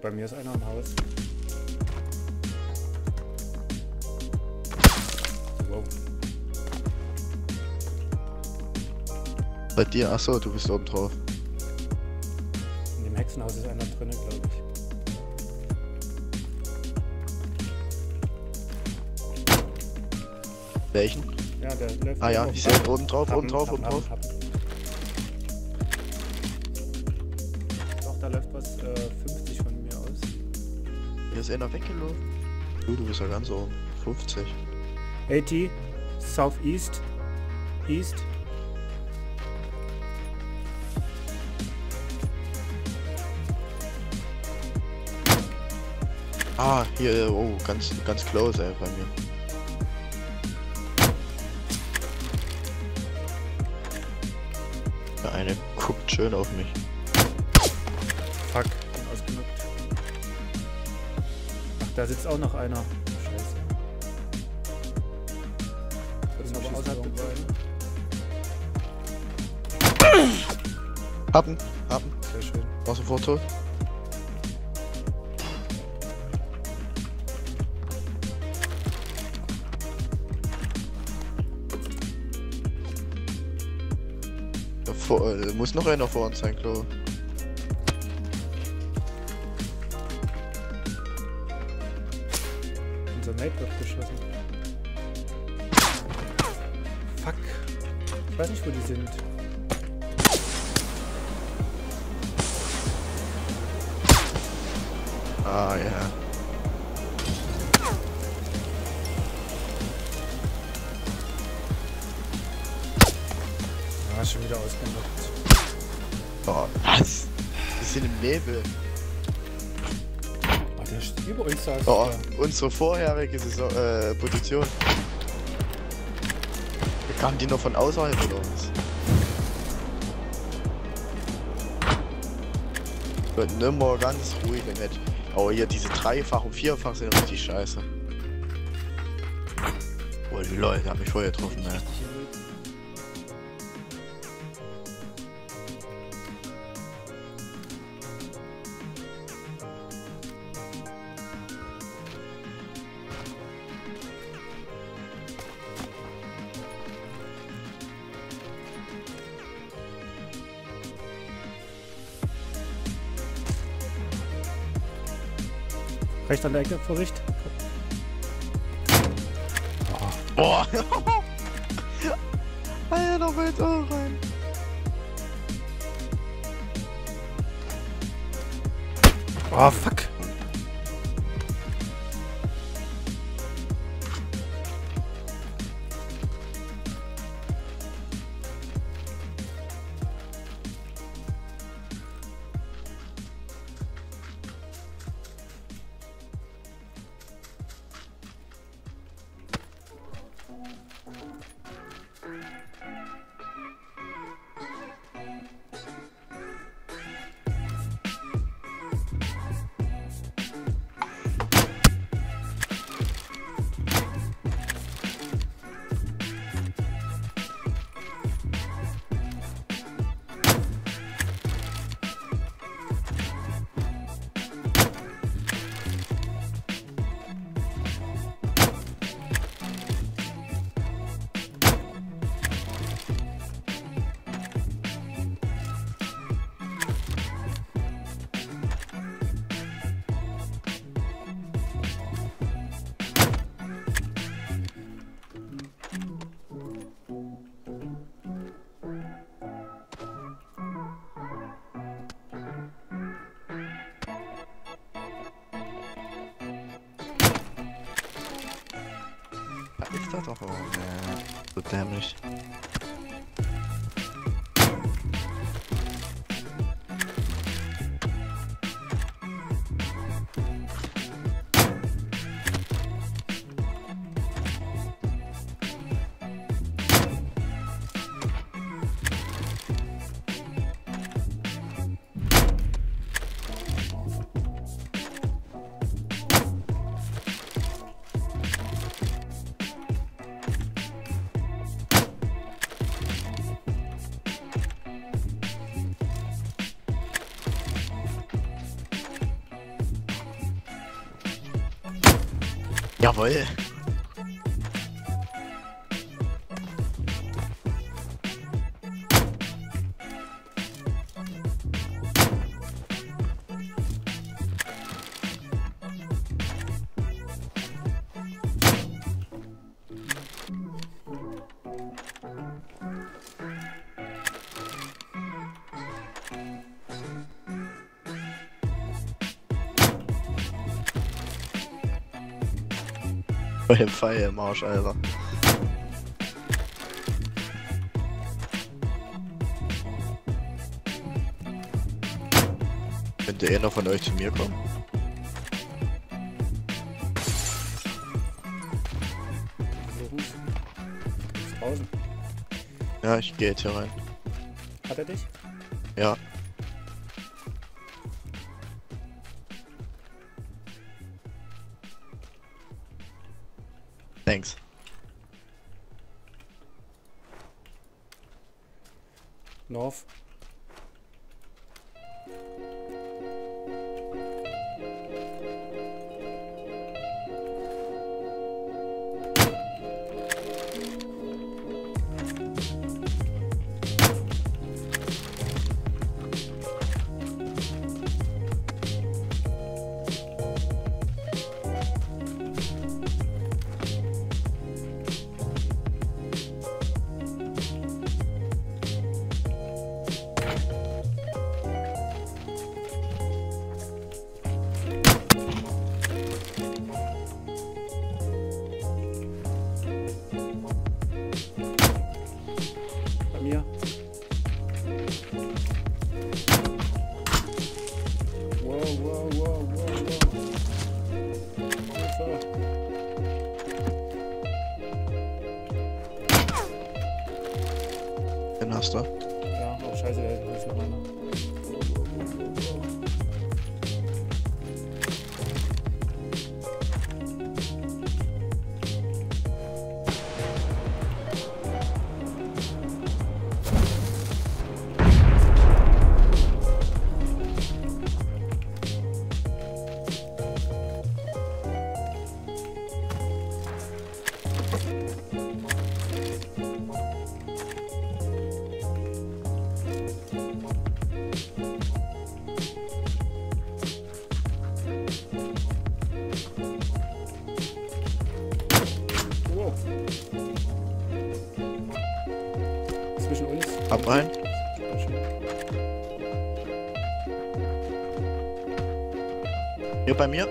Bei mir ist einer im Haus. Wow. Bei dir? Achso, du bist oben drauf. In dem Hexenhaus ist einer drin, glaube ich. Welchen? Ja, der läuft Ah ja, ich sehe oben drauf, oben drauf, oben drauf. happen, ist einer weggelaufen. Du, du bist ja ganz oben. 50. 80, Southeast, East. Ah, hier, oh, ganz, ganz close, ey, bei mir. Der eine guckt schön auf mich. Da sitzt auch noch einer. Scheiße. Das ist aber außerhalb. Happen, happen. Sehr schön. War sofort tot. Da vor, äh, muss noch einer vor uns sein, glaube ich. Mate wird geschossen. Fuck. Ich weiß nicht, wo die sind. Ah, ja. Ah, schon wieder ausgenockt. Oh, was? Wir sind im Nebel. Der steht über uns saß. Oh, da. unsere vorherige Saison, äh, Position. Da kamen die noch von außerhalb oder was? Wird nimmer ganz ruhig nett. Aber hier diese Dreifach- und Vierfach sind richtig scheiße. Oh, Leute haben mich vorher getroffen, ne? Recht an der Ecke, Vorsicht. Boah! Alter, da fällt auch rein. Oh, fuck. Da ist er doch. Oh, ne. So Bei dem Pfeil im Arsch, Alter. Könnte einer von euch zu mir kommen? Ja, ich gehe jetzt hier rein. Hat er dich? Ja. Thanks. North. Wow. Zwischen uns. Hab rein. Hier bei mir.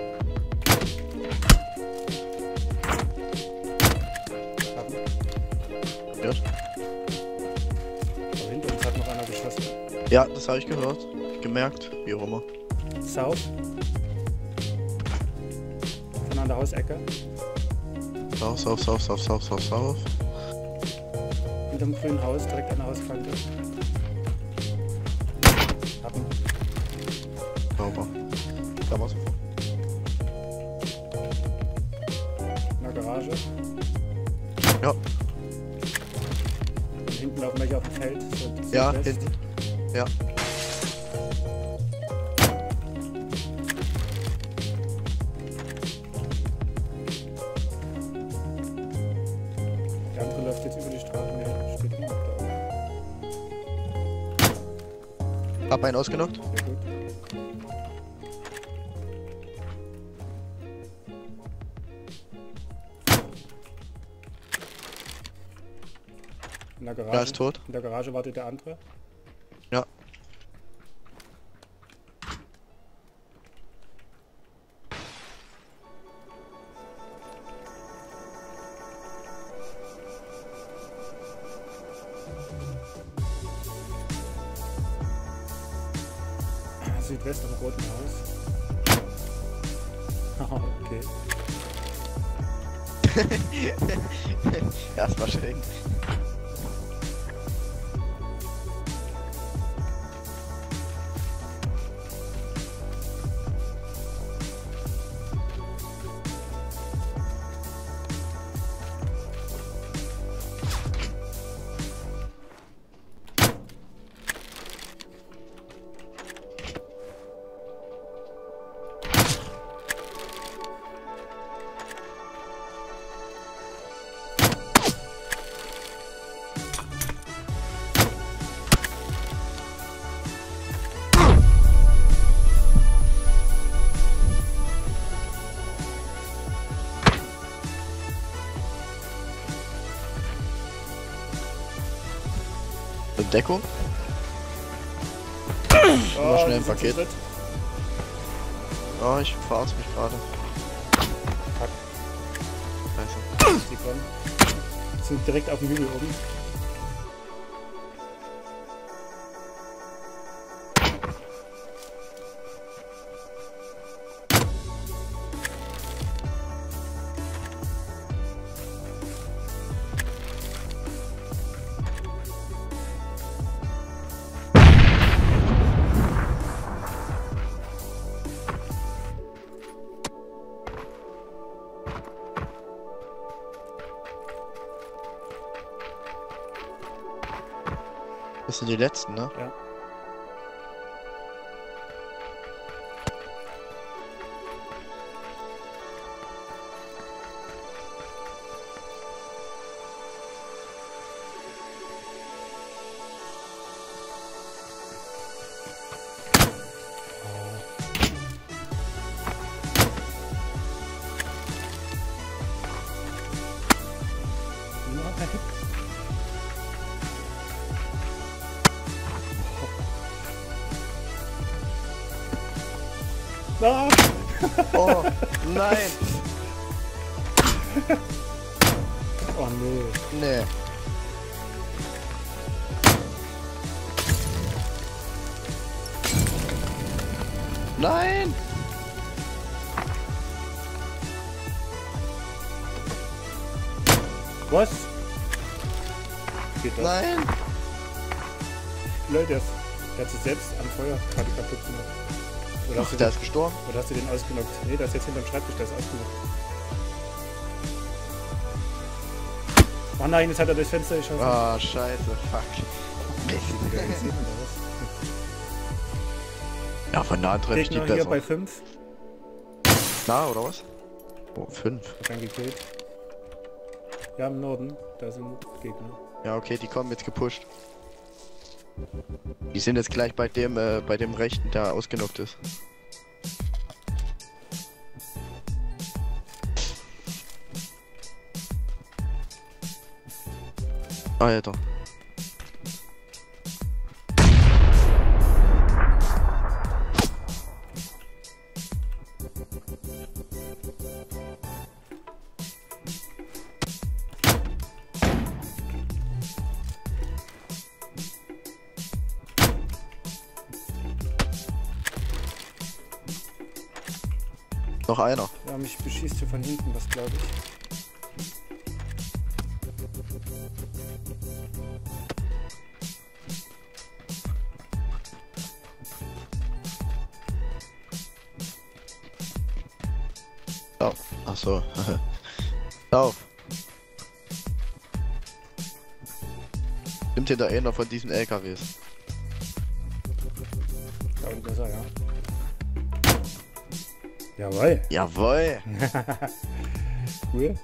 Gehört. Hinter uns hat noch einer geschossen. Ja, das habe ich gehört. Gemerkt. Wie auch immer. South. An der Hausecke. Sauf, sauf, sauf, sauf, sauf, sauf, sauf. Mit dem grünen Haus, direkt an der Hauskante. Hatten. Sauber. Da war's. In der Garage. Ja, Und hinten laufen welche auf dem Feld. So ja, hinten. Ja. Hab einen ausgenockt. In der Garage. Der ist tot. In der Garage wartet der andere. Erstmal schön. In Deckung? Oh, schnell ein Paket. Oh, ich verarsch mich gerade. Scheiße. Die kommen. Sind direkt auf dem Hügel oben. Sind die letzten, ne? Ja. Ah, Oh, nein! oh nee. Nee. Nein! Was? Geht das? Nein! Leute, der hat sich selbst am Feuer gerade kaputt gemacht. Oder hast, Ach, du der den, ist gestorben. oder hast du den ausgenockt? Nee, der ist jetzt hinterm Schreibtisch, der ist ausgenockt. Oh nein, jetzt hat er durchs Fenster geschossen. Ah, scheiße, fuck. Ja, von nah treffe ich die Gegner hier bei 5. Na, oder was? Oh, fünf. Hat dann gekillt. Ja, im Norden. Da sind Gegner. Ja, okay, die kommen jetzt gepusht. Die sind jetzt gleich bei dem, äh, bei dem Rechten, der ausgenockt ist. Alter. Noch einer. Ja, mich beschießt hier von hinten was, glaube ich. Lauf. Ach so. Lauf. Nimmt hinter einer von diesen LKWs. Da unten ist er, Ja, vai. Ja, vai. cool.